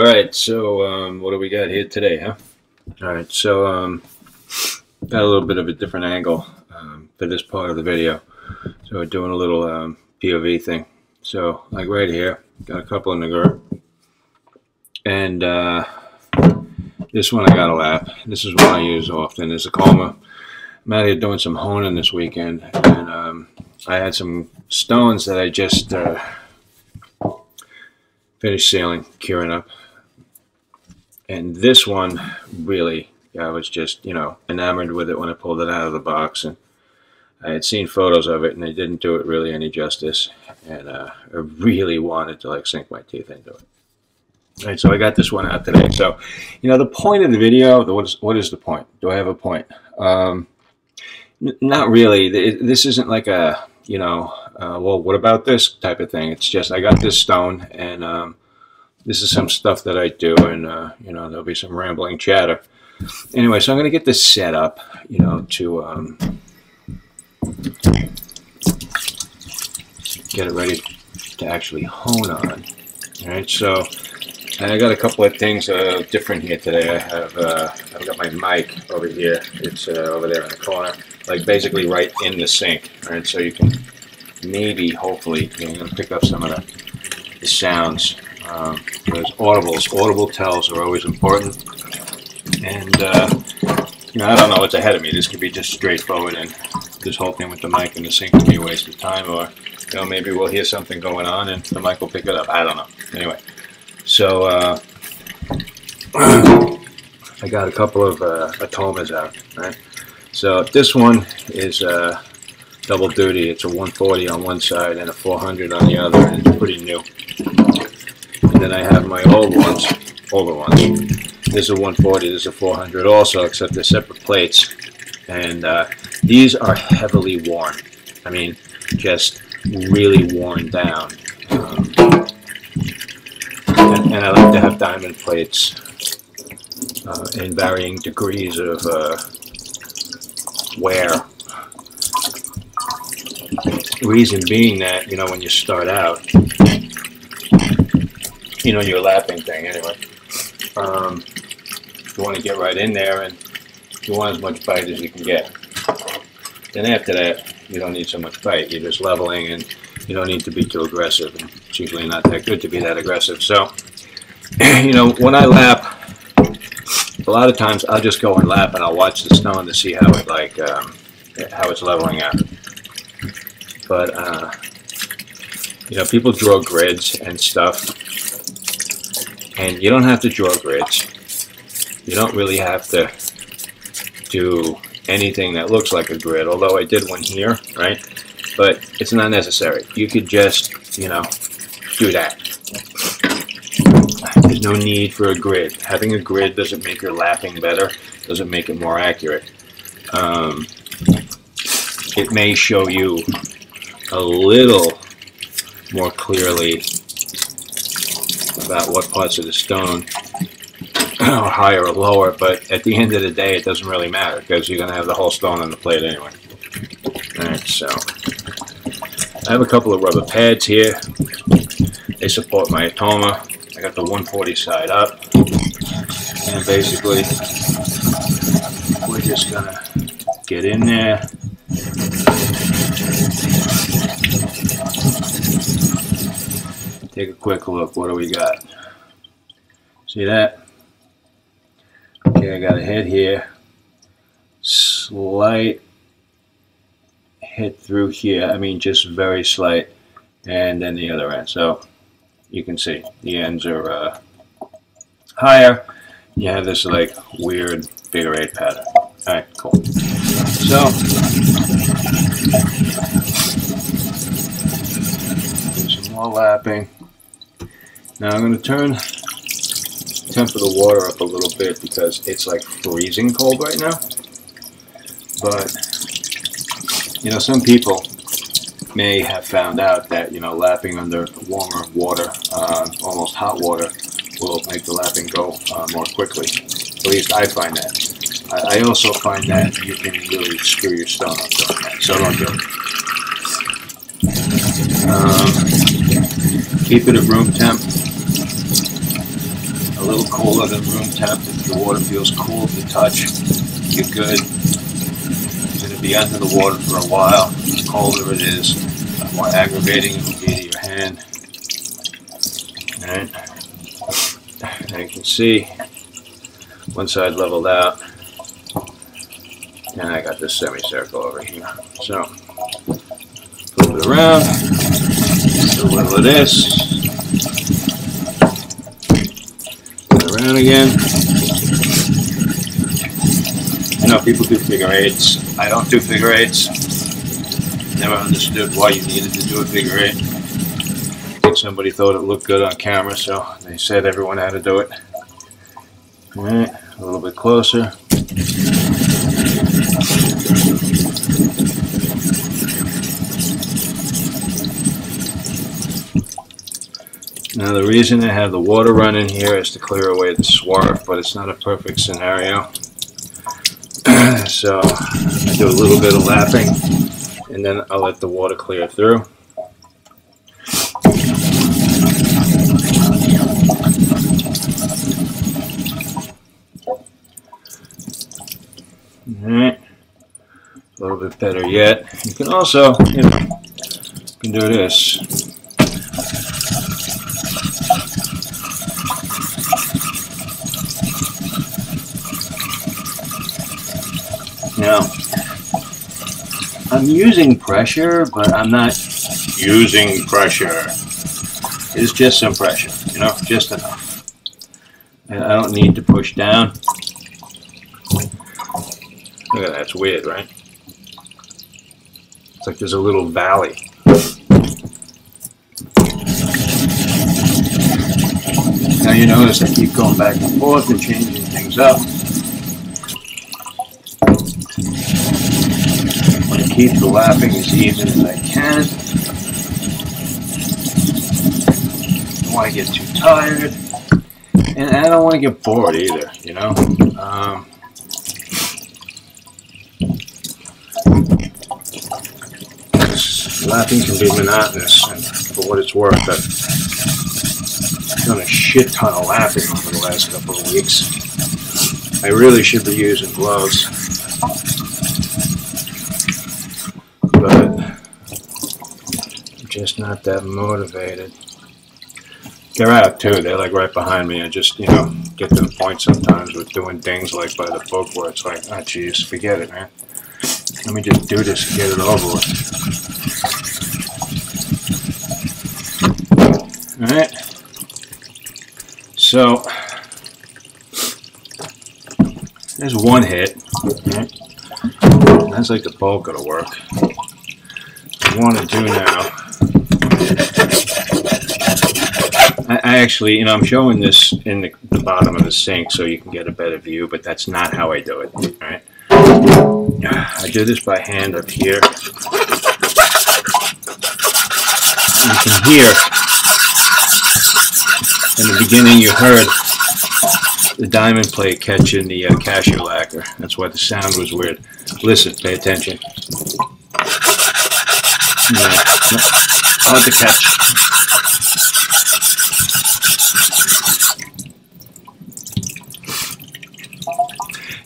All right, so um, what do we got here today, huh? All right, so um, got a little bit of a different angle um, for this part of the video. So we're doing a little um, POV thing. So like right here, got a couple in the group. And uh, this one I got a lap. This is one I use often. It's a Koma. I'm out here doing some honing this weekend. And um, I had some stones that I just uh, finished sealing, curing up. And this one really, I was just, you know, enamored with it when I pulled it out of the box. And I had seen photos of it and they didn't do it really any justice. And uh, I really wanted to like sink my teeth into it. Right, so I got this one out today. So, you know, the point of the video, what is, what is the point? Do I have a point? Um, not really. This isn't like a, you know, uh, well, what about this type of thing? It's just I got this stone, and um, this is some stuff that I do, and uh, you know, there'll be some rambling chatter. Anyway, so I'm going to get this set up, you know, to um, get it ready to actually hone on. All right, so I got a couple of things uh, different here today. I have uh, I've got my mic over here. It's uh, over there in the corner, like basically right in the sink. All right, so you can maybe, hopefully, you pick up some of the, the sounds. Um, there's audibles. Audible tells are always important. And, uh, you know, I don't know what's ahead of me. This could be just straightforward, and this whole thing with the mic and the sink could be a waste of time, or, you know, maybe we'll hear something going on and the mic will pick it up. I don't know. Anyway, so, uh, I got a couple of uh, Atomas out, right? So this one is uh, double duty. It's a 140 on one side and a 400 on the other, and it's pretty new. Then I have my old ones, older ones. This is a 140, this is a 400 also, except they're separate plates. And uh, these are heavily worn. I mean, just really worn down. Um, and, and, I like to have diamond plates uh, in varying degrees of uh, wear reason being that, you know, when you start out, you know, your lapping thing anyway, um, you want to get right in there and you want as much bite as you can get. Then after that, you don't need so much bite. You're just leveling and you don't need to be too aggressive. And it's usually not that good to be that aggressive. So, you know, when I lap, a lot of times I'll just go and lap and I'll watch the stone to see how it like, um, how it's leveling out. But, uh, you know, people draw grids and stuff. And you don't have to draw grids. You don't really have to do anything that looks like a grid, although I did one here, right? But it's not necessary. You could just, you know, do that. There's no need for a grid. Having a grid doesn't make your lapping better, doesn't make it more accurate. Um, it may show you a little more clearly about what parts of the stone are higher or lower, but at the end of the day, it doesn't really matter because you're going to have the whole stone on the plate anyway. Alright, so I have a couple of rubber pads here. They support my Atoma. I got the 140 side up. And basically, we're just going to get in there take a quick look. What do we got? See that? Okay, I got a head here. Slight hit through here. I mean, just very slight. And then the other end. So you can see the ends are uh, higher. You have this like weird figure eight pattern. All right, cool. So some more lapping. Now I'm going to turn temper the water up a little bit because it's like freezing cold right now. But, you know, some people may have found out that, you know, lapping under warmer water, uh, almost hot water, will make the lapping go uh, more quickly. At least I find that. I, I also find that you can really screw your stone up doing that, so don't do it. Um, keep it at room temp cooler than room temp. If the water feels cool to touch, you're good. It's going to be under the water for a while. The colder it is, the more aggravating it will be to your hand. Alright. Now you can see one side leveled out. And I got this semicircle over here. So, flip it around, do a little of this, around again. I know people do figure eights. I don't do figure eights. Never understood why you needed to do a figure eight. Somebody thought it looked good on camera, so they said everyone had to do it. Alright, a little bit closer. Now the reason I have the water running here is to clear away the swarf, but it's not a perfect scenario. so I do a little bit of lapping and then I'll let the water clear through. Alright, a little bit better yet. You can also, you know, you can do this. Now, I'm using pressure, but I'm not using pressure. It's just some pressure, you know, just enough. And I don't need to push down. Look at that, it's weird, right? It's like there's a little valley. Now you notice I keep going back and forth and changing things up. Keep the lapping as even as I can. I Don't want to get too tired. And I don't want to get bored either, you know? Um, lapping can be monotonous, and for what it's worth, I've done a shit ton of lapping over the last couple of weeks. I really should be using gloves. Just not that motivated. They're out too. They're like right behind me. I just, you know, get to the point sometimes with doing things like by the book where it's like, ah, oh, forget it, man. Let me just do this and get it over with. Alright. So, there's one hit. Right? That's like the bulk of the work. What I want to do now I, I, actually, you know, I'm showing this in the, the, bottom of the sink so you can get a better view, but that's not how I do it, right? I do this by hand up here. You can hear, in the beginning you heard the diamond plate catching the uh, cashew lacquer. That's why the sound was weird. Listen, pay attention. Yeah, hard to catch.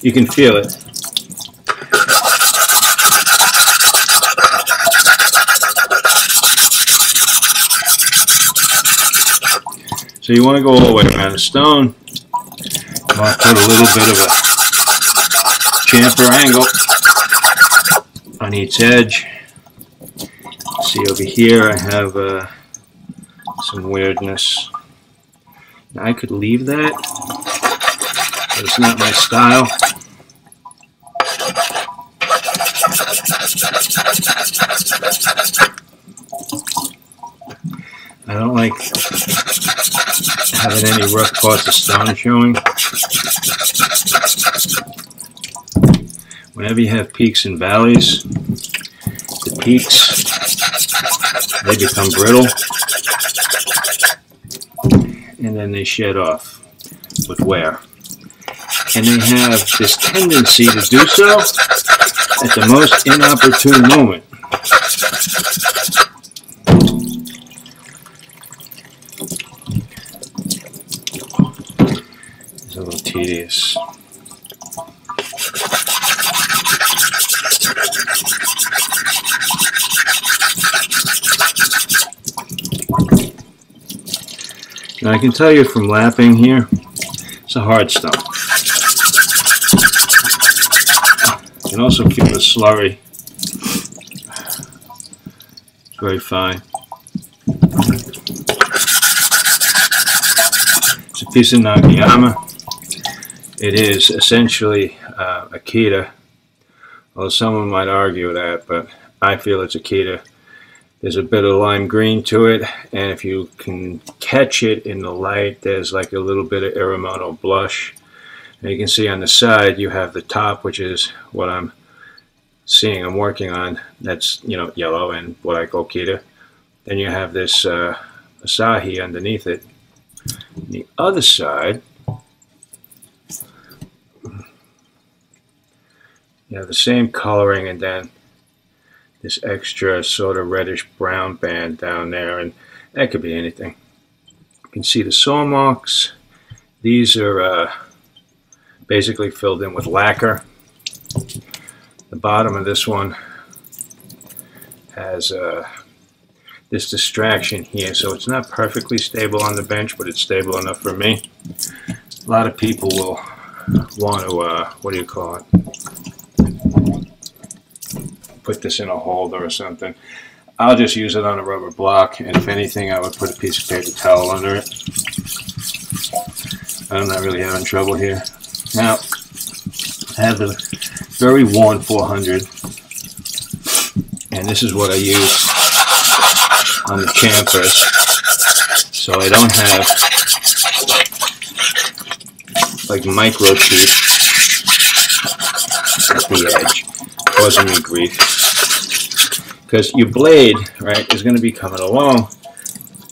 You can feel it. So you want to go all the way around the stone. You want to put a little bit of a chamfer angle on each edge. See over here I have uh, some weirdness. Now I could leave that, but it's not my style. I don't like having any rough parts of stone showing. Whenever you have peaks and valleys, peaks, they become brittle, and then they shed off with wear. And they have this tendency to do so at the most inopportune moment. It's a little tedious. Now I can tell you from lapping here, it's a hard stone. You can also keep the slurry. Very fine. It's a piece of Nakayama. It is essentially uh, a Kiita, although someone might argue that, but I feel it's a Kiita. There's a bit of lime green to it, and if you can catch it in the light, there's like a little bit of Iromono blush. And you can see on the side, you have the top, which is what I'm seeing, I'm working on. That's, you know, yellow and what I call Kiita. Then you have this uh, Asagi underneath it. On the other side, you the same coloring and then this extra sort of reddish brown band down there and that could be anything. You can see the saw marks. These are uh, basically filled in with lacquer. The bottom of this one has uh, this distraction here so it's not perfectly stable on the bench but it's stable enough for me. A lot of people will want to, uh, what do you call it? Put this in a holder or something. I'll just use it on a rubber block, and if anything, I would put a piece of paper towel under it. I'm not really having trouble here. Now, I have the very worn 400, and this is what I use on the chamfers, so I don't have like micro teeth edge, causing me grief because your blade, right, is going to be coming along.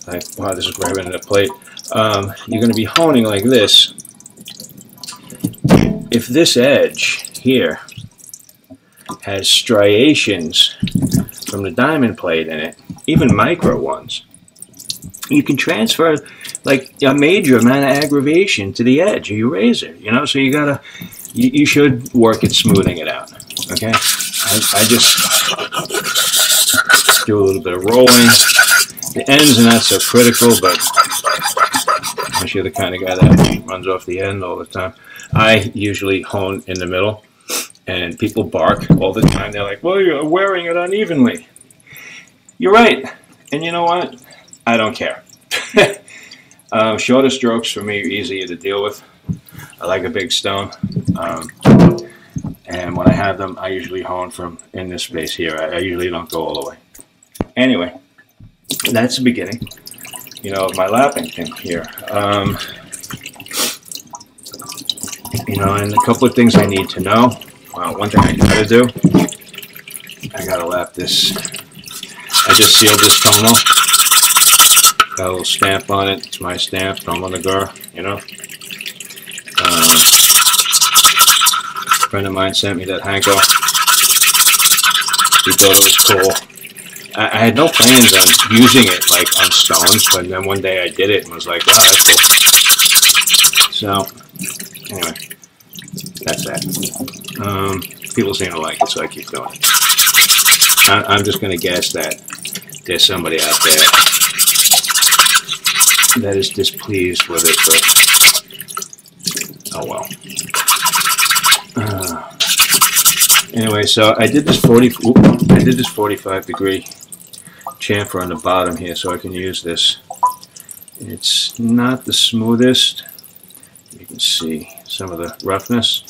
Like, wow, this is grabbing the plate. Um, you're going to be honing like this. If this edge here has striations from the diamond plate in it, even micro ones, you can transfer like a major amount of aggravation to the edge of your razor, you know, so you gotta, you, you should work at smoothing it out, okay? I, I just, do a little bit of rolling. The ends are not so critical, but unless you're the kind of guy that runs off the end all the time. I usually hone in the middle, and people bark all the time. They're like, well, you're wearing it unevenly. You're right. And you know what? I don't care. um, shorter strokes for me are easier to deal with. I like a big stone. Um, and when I have them, I usually hone from in this space here. I, I usually don't go all the way. Anyway, that's the beginning, you know, of my lapping thing here. Um, you know, and a couple of things I need to know. Uh, one thing I gotta do, I gotta lap this. I just sealed this tomo. Got a little stamp on it. It's my stamp, Tomo Nagura, you know. Um, a friend of mine sent me that Hanko. He thought it was cool. I, I had no plans on using it like on stone, but then one day I did it and was like, wow, that's cool. So, anyway, that's that. Um, people seem to like it, so I keep doing it. I, I'm just going to guess that there's somebody out there that is displeased with it, but oh well. Uh, anyway, so I did this 40. I did this 45 degree chamfer on the bottom here so I can use this. It's not the smoothest. You can see some of the roughness.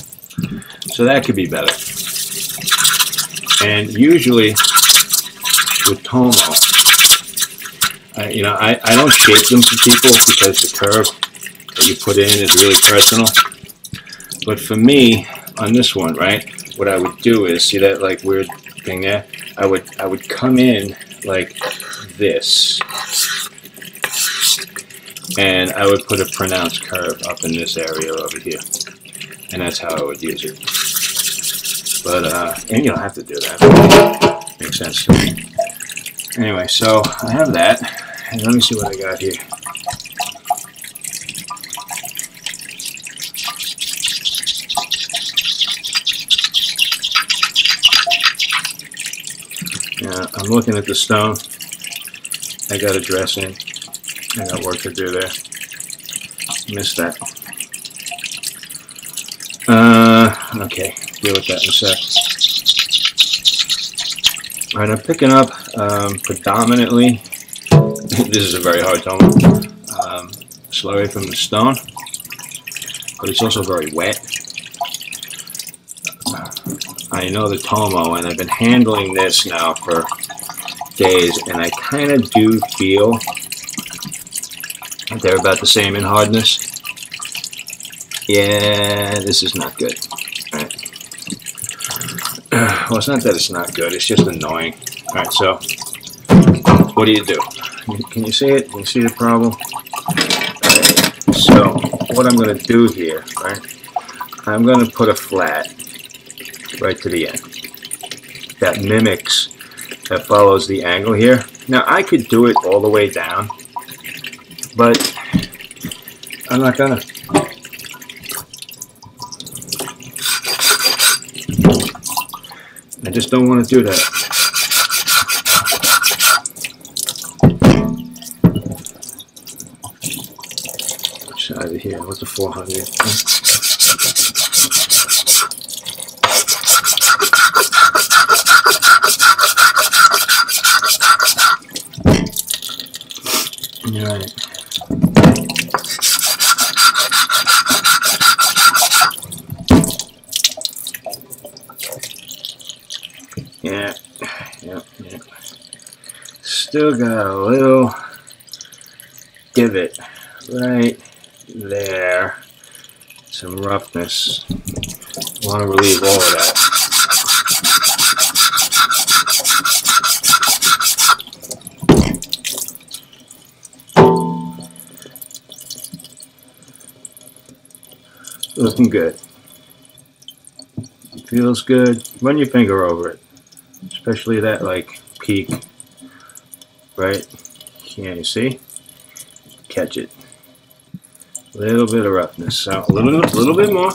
So that could be better. And usually with Tomo, I, you know, I, I don't shape them for people because the curve that you put in is really personal. But for me, on this one, right, what I would do is, see that like weird thing there? I would I would come in like this. And I would put a pronounced curve up in this area over here. And that's how I would use it. But, uh, and you don't have to do that. Makes sense to me. Anyway, so I have that. And let me see what I got here. I'm looking at the stone. I got a dressing. I got work to do there. Missed that. Uh, okay, deal with that in a sec. Alright, I'm picking up um, predominantly, this is a very hard tone, um, slurry from the stone, but it's also very wet. I know the Tomo, and I've been handling this now for days, and I kind of do feel they're about the same in hardness. Yeah, this is not good. Right. Well, it's not that it's not good, it's just annoying. Alright, so, what do you do? Can you see it? Can you see the problem? So, what I'm going to do here, right, I'm going to put a flat right to the end. That mimics, that follows the angle here. Now, I could do it all the way down, but I'm not gonna. I just don't want to do that. Which side of here? What's the 400? Right. Yeah, yeah, yeah. Still got a little divot right there. Some roughness. Want to relieve all of that. Looking good. Feels good. Run your finger over it. Especially that like peak. Can you see? Catch it. A little bit of roughness. So a little, little bit more.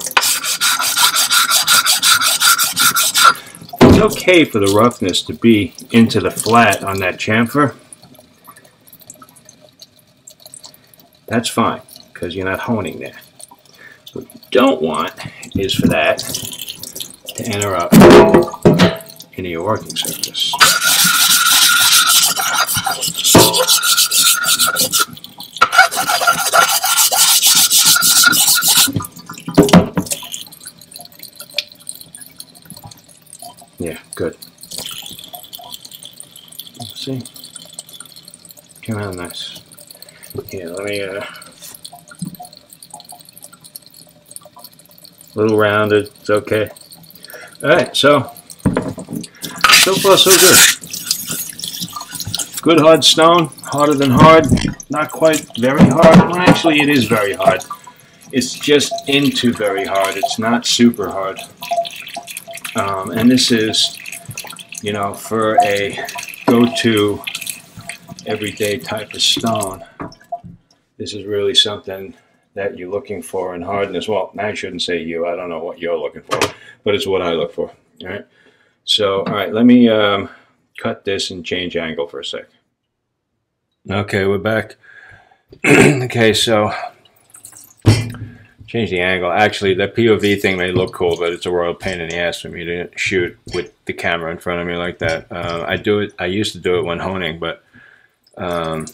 It's okay for the roughness to be into the flat on that chamfer. That's fine, because you're not honing there. What you don't want is for that to enter up into your working surface. Yeah, good. See? Came out nice. Here, let me, uh, little rounded, it's okay. Alright, so, so far so good. Good hard stone, harder than hard, not quite very hard. Well, actually, it is very hard. It's just into very hard, it's not super hard. Um, and this is, you know, for a go-to everyday type of stone, this is really something that you're looking for in hardness. Well, I shouldn't say you. I don't know what you're looking for, but it's what I look for. All right. So, all right, let me um, cut this and change angle for a sec. Okay, we're back. okay, so change the angle. Actually, the POV thing may look cool, but it's a royal pain in the ass for me to shoot with the camera in front of me like that. Uh, I do it. I used to do it when honing, but um,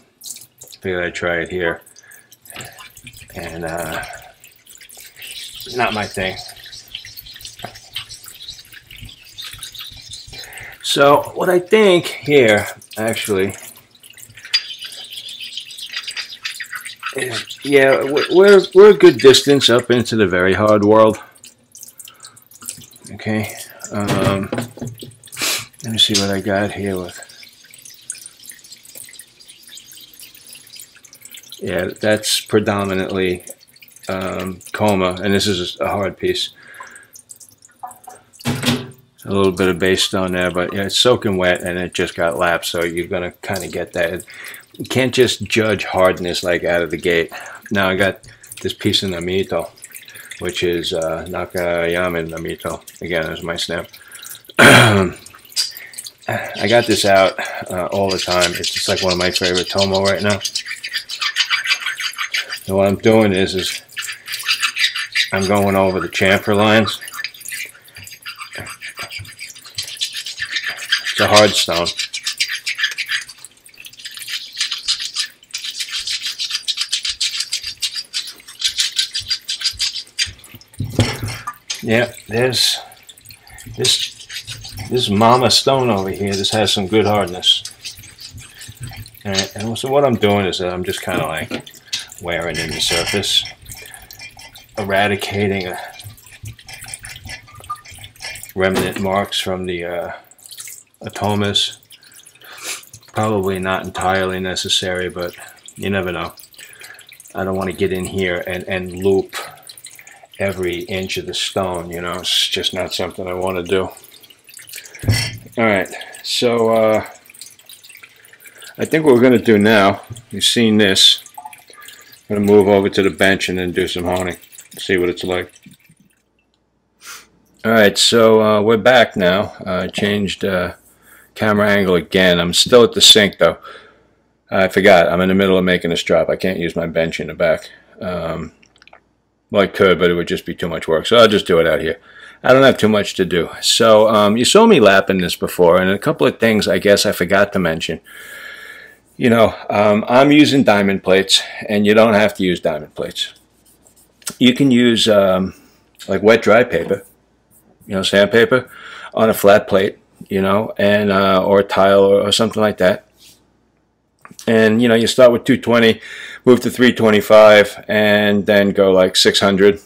figured I'd try it here. And uh, not my thing. So what I think here, actually, is yeah, we're we're a good distance up into the very hard world. Okay, um, let me see what I got here with. Yeah, that's predominantly um, Koma, and this is a hard piece. A little bit of base stone there, but yeah, it's soaking wet and it just got lapped, so you're gonna kind of get that. You can't just judge hardness like out of the gate. Now I got this piece of Namito, which is uh, Nakayama Namito. Again, there's my snap. I got this out uh, all the time. It's just like one of my favorite Tomo right now. And what I'm doing is, is I'm going over the chamfer lines. It's a hard stone. Yeah, there's this this mama stone over here. This has some good hardness. Alright, and so what I'm doing is that I'm just kind of like wearing in the surface, eradicating a remnant marks from the uh, atomas. Probably not entirely necessary, but you never know. I don't want to get in here and, and loop every inch of the stone, you know, it's just not something I want to do. All right, so uh, I think what we're going to do now, you've seen this, I'm going to move over to the bench and then do some honing, see what it's like. All right, so uh, we're back now. I changed uh, camera angle again. I'm still at the sink though. I forgot, I'm in the middle of making this drop. I can't use my bench in the back. Um, I could, but it would just be too much work. So I'll just do it out here. I don't have too much to do. So um, you saw me lapping this before, and a couple of things I guess I forgot to mention. You know, um, I'm using diamond plates, and you don't have to use diamond plates. You can use um, like wet dry paper, you know, sandpaper on a flat plate, you know, and uh, or a tile or, or something like that. And you know, you start with 220 move to 325 and then go like 600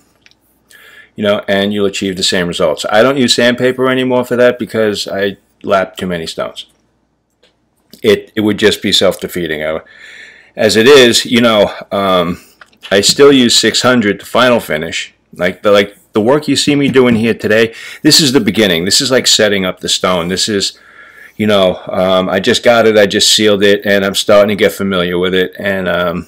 you know and you'll achieve the same results. I don't use sandpaper anymore for that because I lap too many stones. It, it would just be self-defeating. As it is you know um, I still use 600 to final finish. Like the like the work you see me doing here today this is the beginning. This is like setting up the stone. This is you know um, I just got it I just sealed it and I'm starting to get familiar with it and um,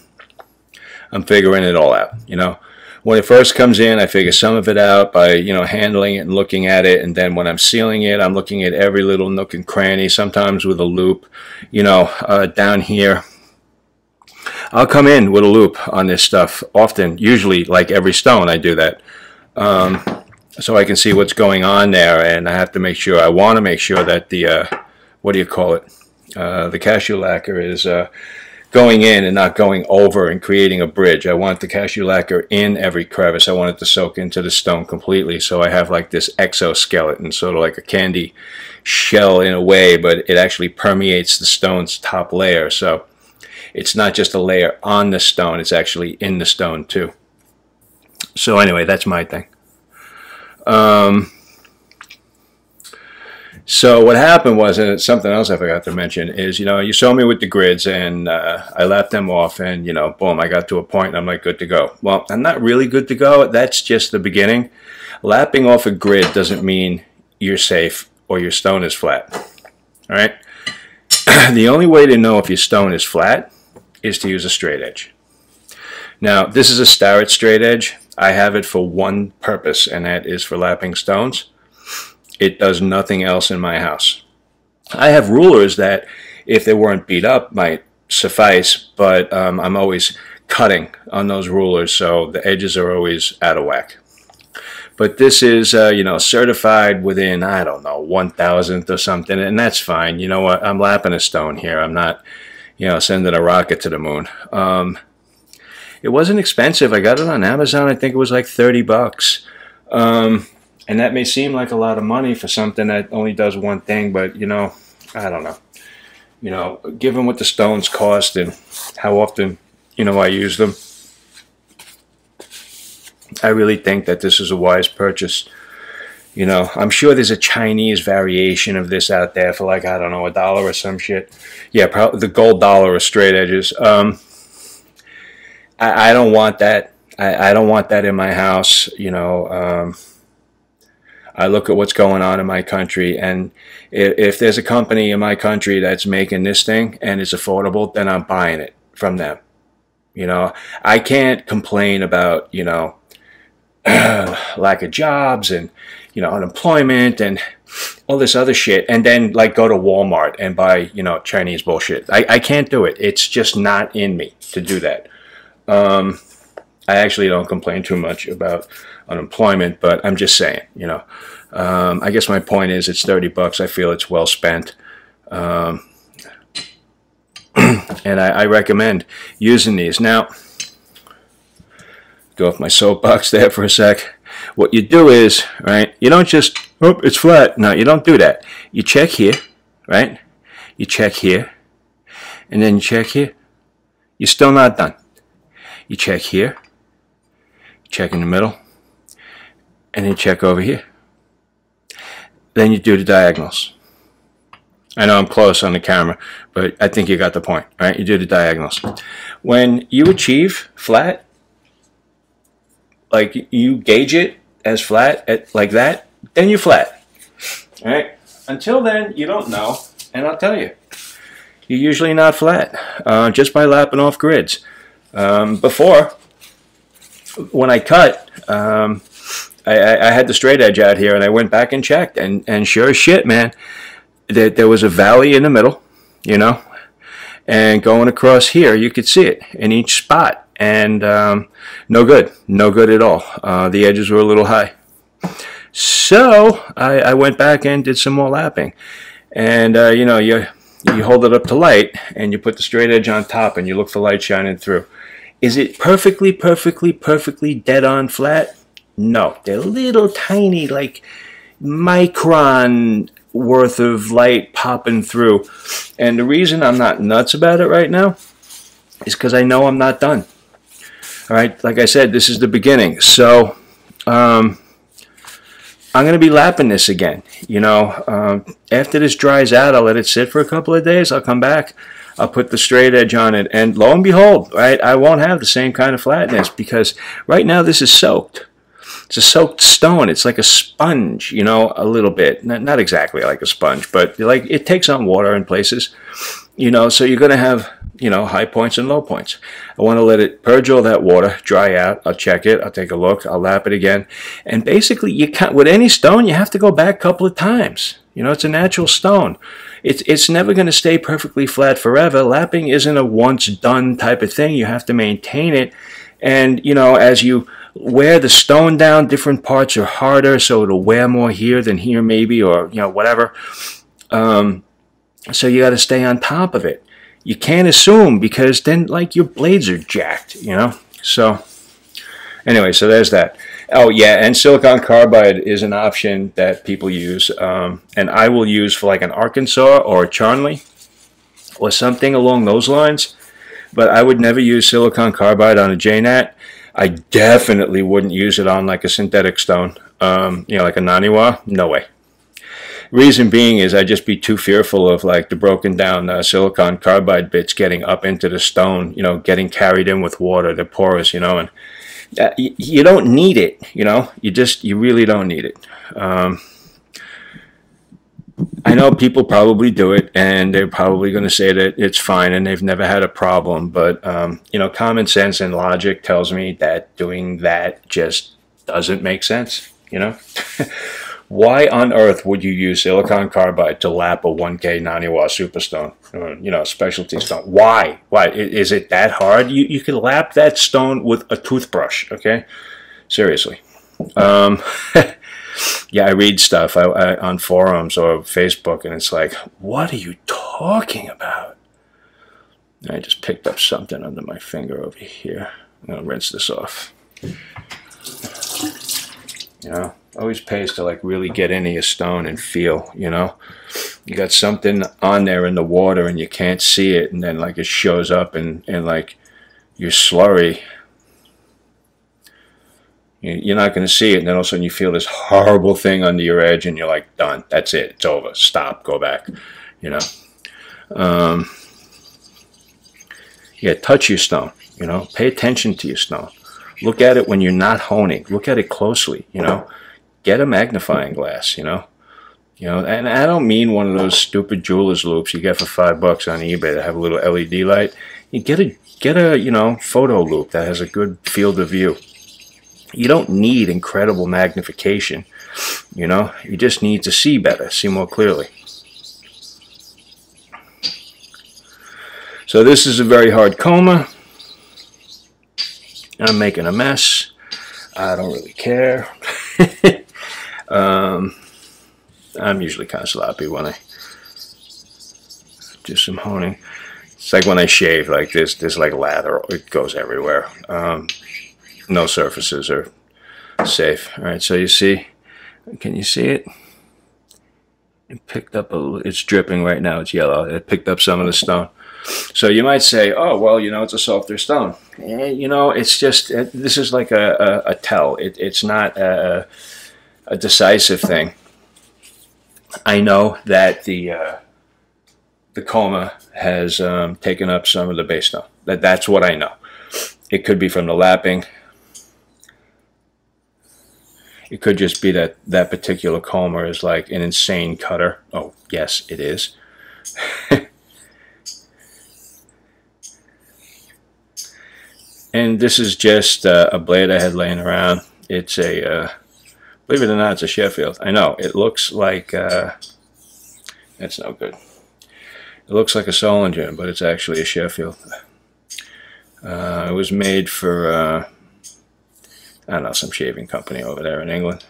I'm figuring it all out, you know. When it first comes in, I figure some of it out by, you know, handling it and looking at it. And then when I'm sealing it, I'm looking at every little nook and cranny, sometimes with a loupe, you know, uh, down here. I'll come in with a loupe on this stuff often, usually like every stone I do that. Um, so I can see what's going on there. And I have to make sure, I want to make sure that the, uh, what do you call it? Uh, the cashew lacquer is uh, going in and not going over and creating a bridge. I want the cashew lacquer in every crevice. I want it to soak into the stone completely. So I have like this exoskeleton, sort of like a candy shell in a way, but it actually permeates the stone's top layer. So it's not just a layer on the stone, it's actually in the stone too. So anyway, that's my thing. Um, so what happened was, and it's something else I forgot to mention, is, you know, you saw me with the grids and uh, I left them off and, you know, boom, I got to a point and I'm like, good to go. Well, I'm not really good to go. That's just the beginning. Lapping off a grid doesn't mean you're safe or your stone is flat. All right? the only way to know if your stone is flat is to use a straight edge. Now, this is a Starrett straight edge. I have it for one purpose, and that is for lapping stones. It does nothing else in my house. I have rulers that, if they weren't beat up, might suffice, but um, I'm always cutting on those rulers, so the edges are always out of whack. But this is, uh, you know, certified within, I don't know, one thousandth or something, and that's fine. You know what? I'm lapping a stone here. I'm not, you know, sending a rocket to the moon. Um, it wasn't expensive. I got it on Amazon. I think it was like 30 bucks. Um, and that may seem like a lot of money for something that only does one thing, but you know, I don't know. You know, given what the stones cost and how often, you know, I use them, I really think that this is a wise purchase. You know, I'm sure there's a Chinese variation of this out there for like, I don't know, a dollar or some shit. Yeah, probably the gold dollar or straight edges. Um, I, I don't want that. I, I don't want that in my house, you know. Um, I look at what's going on in my country, and if, if there's a company in my country that's making this thing and it's affordable, then I'm buying it from them. You know, I can't complain about you know lack of jobs and you know, unemployment and all this other shit, and then like go to Walmart and buy, you know, Chinese bullshit. I, I can't do it. It's just not in me to do that. Um, I actually don't complain too much about unemployment, but I'm just saying, you know. Um, I guess my point is it's 30 bucks. I feel it's well spent. Um, and I, I, recommend using these. Now, go off my soapbox there for a sec. What you do is, right, you don't just, oh, it's flat. No, you don't do that. You check here, right? You check here, and then you check here. You're still not done. You check here, check in the middle, and then check over here. Then you do the diagonals. I know I'm close on the camera, but I think you got the point, right? You do the diagonals. When you achieve flat, like you gauge it as flat at, like that, then you're flat, all right? Until then, you don't know, and I'll tell you, you're usually not flat uh, just by lapping off grids. Um, before, when I cut, um, I, I, had the straight edge out here, and I went back and checked, and, and sure as shit, man, there, there was a valley in the middle, you know, and going across here, you could see it in each spot, and um, no good, no good at all. Uh, the edges were a little high. So I, I, went back and did some more lapping, and uh, you know, you you hold it up to light, and you put the straight edge on top, and you look for light shining through. Is it perfectly, perfectly, perfectly dead on flat? No, they're little tiny, like micron worth of light popping through. And the reason I'm not nuts about it right now is because I know I'm not done. All right, like I said, this is the beginning. So um, I'm going to be lapping this again. You know, um, after this dries out, I'll let it sit for a couple of days. I'll come back. I'll put the straight edge on it, and lo and behold, right, I won't have the same kind of flatness because right now this is soaked it's a soaked stone. It's like a sponge, you know, a little bit. Not, not exactly like a sponge, but like it takes on water in places, you know, so you're going to have, you know, high points and low points. I want to let it purge all that water, dry out. I'll check it. I'll take a look. I'll lap it again. And basically, you can't, with any stone, you have to go back a couple of times. You know, it's a natural stone. It's, it's never going to stay perfectly flat forever. Lapping isn't a once done type of thing. You have to maintain it. And, you know, as you wear the stone down. Different parts are harder, so it'll wear more here than here maybe, or, you know, whatever. Um, so you got to stay on top of it. You can't assume because then, like, your blades are jacked, you know? So, anyway, so there's that. Oh, yeah, and silicon carbide is an option that people use. Um, and I will use for, like, an Arkansas or a Charnley or something along those lines. But I would never use silicon carbide on a JNAT I definitely wouldn't use it on like a synthetic stone, um, you know, like a Naniwa. No way. Reason being is I'd just be too fearful of like the broken down uh, silicon carbide bits getting up into the stone, you know, getting carried in with water, the porous, you know, and uh, you don't need it, you know, you just, you really don't need it. Um, I know people probably do it, and they're probably going to say that it's fine and they've never had a problem. But um, you know, common sense and logic tells me that doing that just doesn't make sense. You know, why on earth would you use silicon carbide to lap a 1K Naniwa Superstone? You know, specialty stone. Why? Why is it that hard? You you can lap that stone with a toothbrush. Okay, seriously. Um, yeah, I read stuff I, I, on forums or Facebook, and it's like, what are you talking about? And I just picked up something under my finger over here. I'm gonna rinse this off. You know, always pays to like really get into your stone and feel. You know, you got something on there in the water and you can't see it, and then like it shows up and and like your slurry you're not going to see it, and then all of a sudden you feel this horrible thing under your edge, and you're like, done. That's it. It's over. Stop. Go back. You know. Um, yeah, touch your stone. You know, pay attention to your stone. Look at it when you're not honing. Look at it closely. You know, get a magnifying glass. You know, you know, and I don't mean one of those stupid jeweler's loupes you get for five bucks on eBay that have a little LED light. You get a get a you know photo loupe that has a good field of view you don't need incredible magnification You know, you just need to see better, see more clearly. So this is a very hard Koma. I'm making a mess. I don't really care. um, I'm usually kind of sloppy when I do some honing. It's like when I shave, like this, this like lather, it goes everywhere. Um, no surfaces are safe. All right, so you see, can you see it? It picked up a, it's dripping right now, it's yellow. It picked up some of the stone. So you might say, oh, well, you know, it's a softer stone. Eh, you know, it's just, it, this is like a, a, a tell. It, it's not a, a decisive thing. I know that the uh, the Koma has um, taken up some of the base stone. That that's what I know. It could be from the lapping. It could just be that that particular Koma is like an insane cutter. Oh, yes, it is. and this is just uh, a blade I had laying around. It's a uh, Believe it or not, it's a Sheffield. I know, it looks like, uh, that's no good. It looks like a Solingen, but it's actually a Sheffield. Uh, it was made for, uh, I don't know, some shaving company over there in England.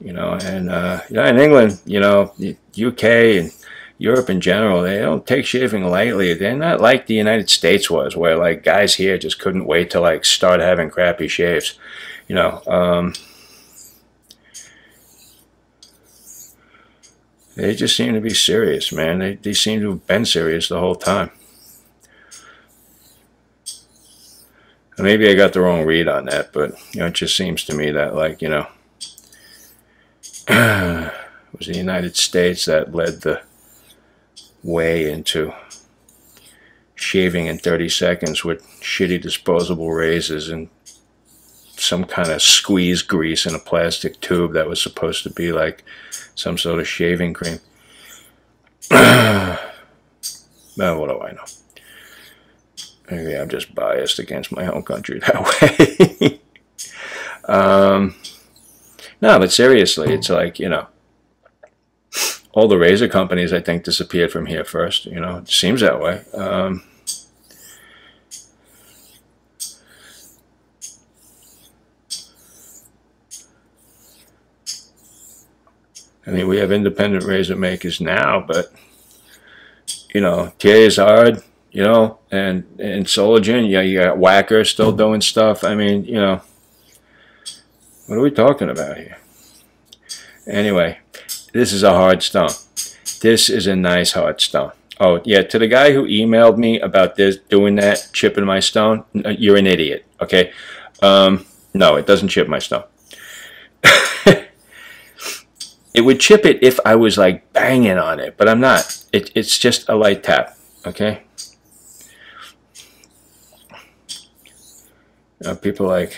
You know, and uh, yeah, in England, you know, UK and Europe in general, they don't take shaving lightly. They're not like the United States was, where like guys here just couldn't wait to like start having crappy shaves. You know, um, They just seem to be serious, man. They, they seem to have been serious the whole time. Maybe I got the wrong read on that, but you know, it just seems to me that, like, you know, it was the United States that led the way into shaving in 30 seconds with shitty disposable razors and some kind of squeeze grease in a plastic tube that was supposed to be like some sort of shaving cream. well, what do I know? Maybe I'm just biased against my own country that way. um, no, but seriously, it's like, you know, all the razor companies, I think, disappeared from here first. You know, it seems that way. Um, I mean, we have independent razor makers now, but you know, TA is hard, you know, and and Solingen, yeah, you got Wacker still doing stuff. I mean, you know, what are we talking about here? Anyway, this is a hard stone. This is a nice hard stone. Oh, yeah, to the guy who emailed me about this, doing that, chipping my stone, you're an idiot, okay? Um, no, it doesn't chip my stone. It would chip it if I was like banging on it, but I'm not. It, it's just a light tap, okay? Know, people like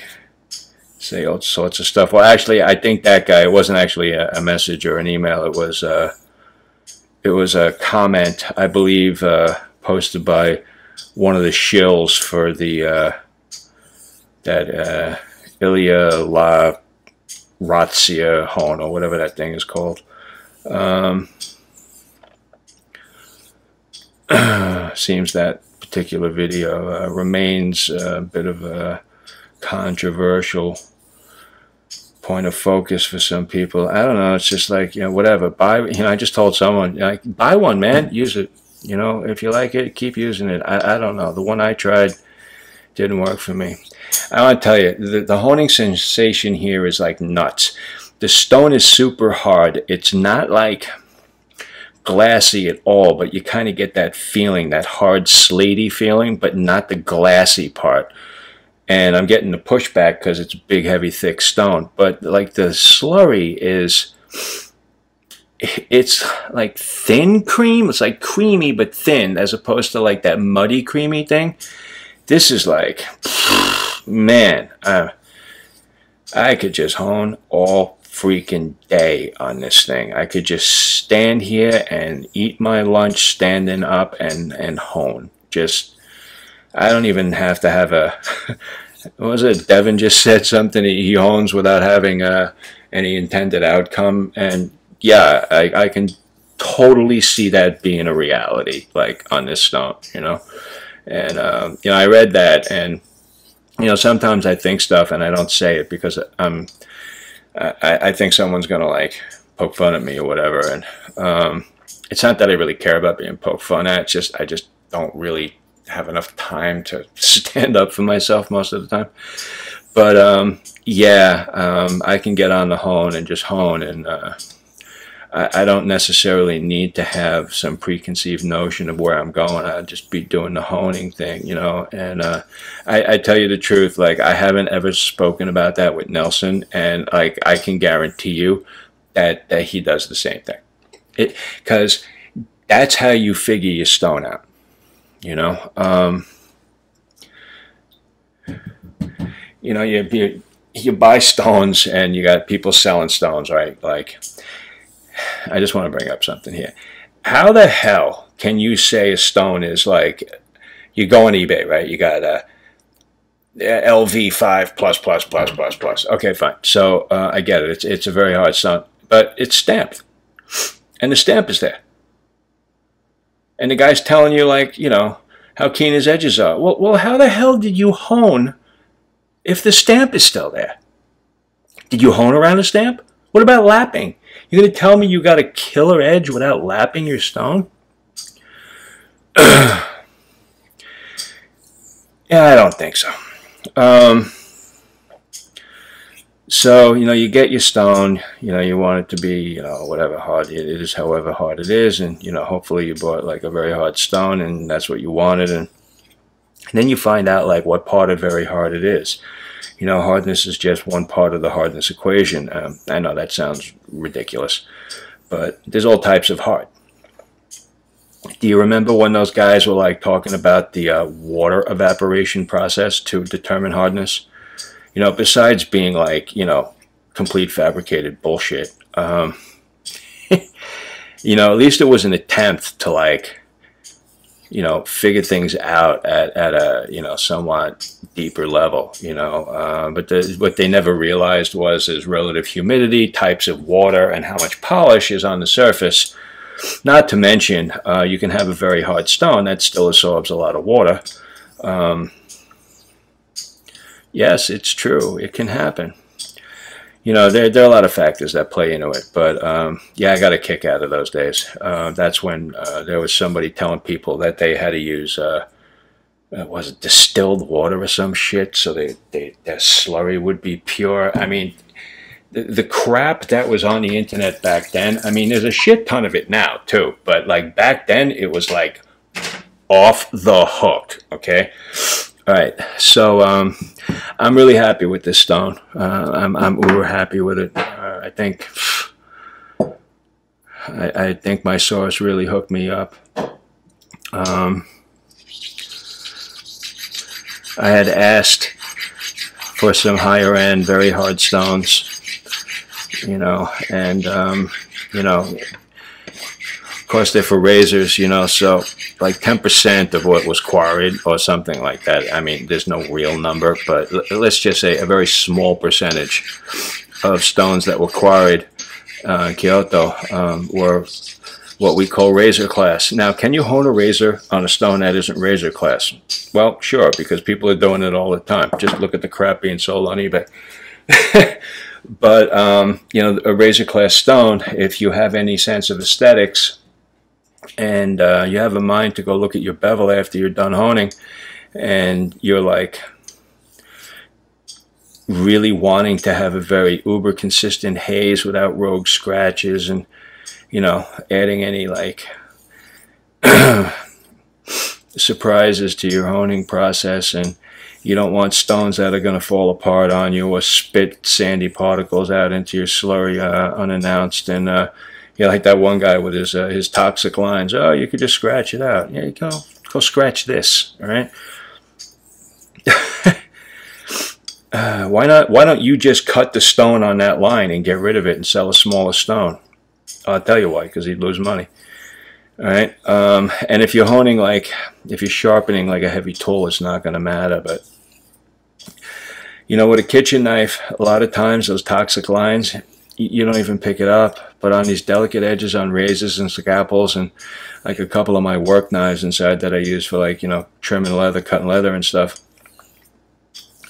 say all sorts of stuff. Well, actually, I think that guy, it wasn't actually a, a message or an email. It was, uh, it was a comment, I believe, uh, posted by one of the shills for the, uh, that uh, Ilya La Razzia horn or whatever that thing is called. Um, seems that particular video uh, remains a bit of a controversial point of focus for some people. I don't know. It's just like you know, whatever. Buy. You know, I just told someone, like, buy one, man. Use it. You know, if you like it, keep using it. I, I don't know. The one I tried didn't work for me. I want to tell you, the, the honing sensation here is like nuts. The stone is super hard. It's not like glassy at all, but you kind of get that feeling, that hard slatey feeling, but not the glassy part. And I'm getting the pushback because it's big, heavy, thick stone. But like the slurry is, it's like thin cream. It's like creamy but thin as opposed to like that muddy creamy thing. This is like, man, uh, I could just hone all freaking day on this thing. I could just stand here and eat my lunch standing up and, and hone. Just, I don't even have to have a, what was it? Devin just said something, he owns without having a, any intended outcome. And yeah, I, I can totally see that being a reality, like on this stone, you know. And um, you know, I read that, and you know, sometimes I think stuff and I don't say it because I'm, I, I think someone's gonna like poke fun at me or whatever. And um, it's not that I really care about being poked fun at. It's just I just don't really have enough time to stand up for myself most of the time. But um, yeah, um, I can get on the hone and just hone and. Uh, I, I don't necessarily need to have some preconceived notion of where I'm going. I'll just be doing the honing thing, you know. And uh, I, I tell you the truth, like I haven't ever spoken about that with Nelson, and like I can guarantee you that that he does the same thing. It because that's how you figure your stone out, you know. Um, you know, you, you you buy stones and you got people selling stones, right? Like I just want to bring up something here. How the hell can you say a stone is like, you go on eBay, right? You got a LV5 plus, plus, plus, plus, plus. Okay, fine. So uh, I get it. It's, it's a very hard stone, but it's stamped. And the stamp is there. And the guy's telling you, like, you know, how keen his edges are. Well, well, how the hell did you hone if the stamp is still there? Did you hone around the stamp? What about lapping? You're going to tell me you got a killer edge without lapping your stone? yeah, I don't think so. Um, so, you know, you get your stone, you know, you want it to be, you know, whatever hard it is, however hard it is. And, you know, hopefully you bought like a very hard stone and that's what you wanted. And, and then you find out like what part of very hard it is you know, hardness is just one part of the hardness equation. Um, I know that sounds ridiculous, but there's all types of hard. Do you remember when those guys were like talking about the uh, water evaporation process to determine hardness? You know, besides being like, you know, complete fabricated bullshit, um, you know, at least it was an attempt to like you know, figure things out at, at a, you know, somewhat deeper level, you know. Uh, but the, what they never realized was is relative humidity, types of water, and how much polish is on the surface. Not to mention, uh, you can have a very hard stone that still absorbs a lot of water. Um, yes, it's true. It can happen you know, there, there are a lot of factors that play into it. But um, yeah, I got a kick out of those days. Uh, that's when uh, there was somebody telling people that they had to use, uh, uh, was it distilled water or some shit, so they, they, their slurry would be pure. I mean, the, the crap that was on the internet back then, I mean, there's a shit ton of it now, too. But like back then, it was like off the hook, okay? All right, so um, I'm really happy with this stone. Uh, I'm, I'm uber happy with it. Uh, I think I, I, think my source really hooked me up. Um, I had asked for some higher end, very hard stones, you know, and um, you know, course, they're for razors, you know, so like 10% of what was quarried or something like that. I mean, there's no real number, but let's just say a very small percentage of stones that were quarried uh, in Kyoto um, were what we call razor class. Now, can you hone a razor on a stone that isn't razor class? Well, sure, because people are doing it all the time. Just look at the crap being sold on eBay. but, um, you know, a razor class stone, if you have any sense of aesthetics, and uh, you have a mind to go look at your bevel after you're done honing. And you're like really wanting to have a very uber consistent haze without rogue scratches and you know adding any like surprises to your honing process. And you don't want stones that are going to fall apart on you or spit sandy particles out into your slurry uh, unannounced. And uh, yeah, like that one guy with his uh, his toxic lines. Oh, you could just scratch it out. Yeah, you go go scratch this. All right. uh, why not? Why don't you just cut the stone on that line and get rid of it and sell a smaller stone? I'll tell you why. Because he'd lose money. All right. Um, and if you're honing like, if you're sharpening like a heavy tool, it's not going to matter. But you know, with a kitchen knife, a lot of times those toxic lines, you don't even pick it up. But on these delicate edges on razors and scalpels and like a couple of my work knives inside that I use for like, you know, trimming leather, cutting leather and stuff.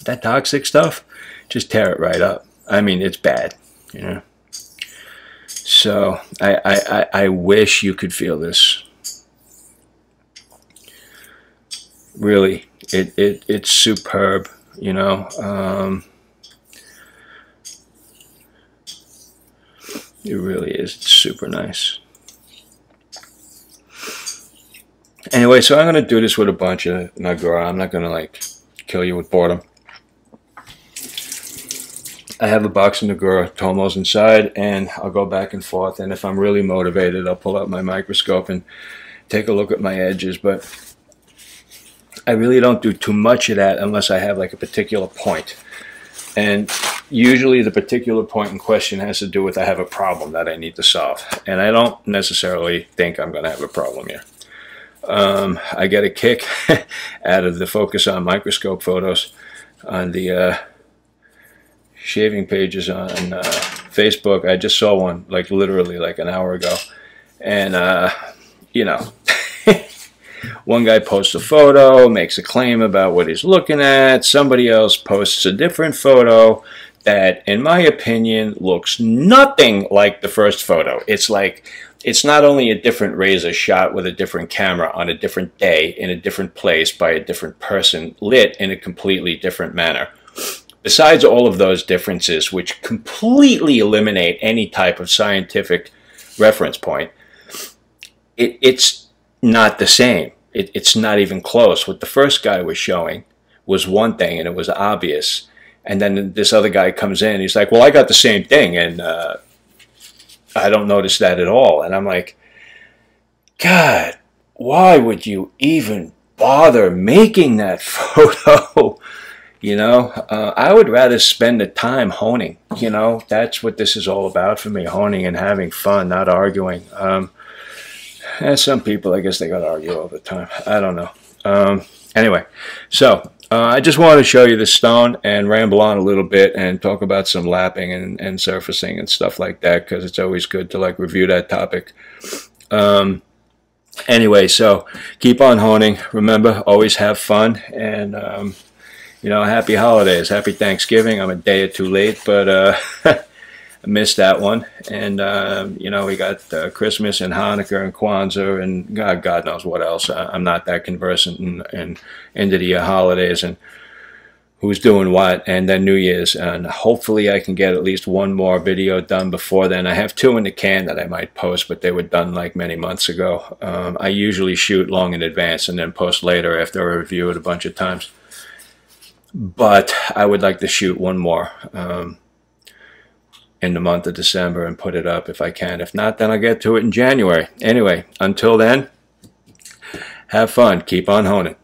That toxic stuff, just tear it right up. I mean, it's bad, you know. So I, I, I, I wish you could feel this. Really, it, it it's superb, you know. Um, it really is. It's super nice. Anyway, so I'm going to do this with a bunch of Nagura. I'm not going to like kill you with boredom. I have a box of Nagura Tomos inside and I'll go back and forth and if I'm really motivated I'll pull out my microscope and take a look at my edges but I really don't do too much of that unless I have like a particular point and usually the particular point in question has to do with I have a problem that I need to solve and I don't necessarily think I'm going to have a problem here. Um, I get a kick out of the focus on microscope photos on the uh, shaving pages on uh, Facebook. I just saw one like literally like an hour ago, and uh, you know, one guy posts a photo, makes a claim about what he's looking at. Somebody else posts a different photo that, in my opinion, looks nothing like the first photo. It's like it's not only a different razor shot with a different camera on a different day in a different place by a different person lit in a completely different manner Besides all of those differences, which completely eliminate any type of scientific reference point, it, it's not the same. It, it's not even close. What the first guy was showing was one thing, and it was obvious. And then this other guy comes in, he's like, "Well, I got the same thing, and uh, I don't notice that at all." And I'm like, "God, why would you even bother making that photo?" You know, uh, I would rather spend the time honing. You know, that's what this is all about for me honing and having fun, not arguing. Um, and some people, I guess they got to argue all the time. I don't know. Um, anyway, so uh, I just wanted to show you the stone and ramble on a little bit and talk about some lapping and, and surfacing and stuff like that because it's always good to like review that topic. Um, anyway, so keep on honing. Remember, always have fun and um, you know, happy holidays, happy Thanksgiving. I'm a day or two late, but uh, missed that one. And, uh, you know, we got uh, Christmas and Hanukkah and Kwanzaa and God, God knows what else. I'm not that conversant in, in end of the year holidays and who's doing what, and then New Year's. And hopefully I can get at least one more video done before then. I have two in the can that I might post, but they were done like many months ago. Um, I usually shoot long in advance and then post later after I review it a bunch of times but I would like to shoot one more um, in the month of December and put it up if I can. If not, then I'll get to it in January. Anyway, until then, have fun. Keep on honing.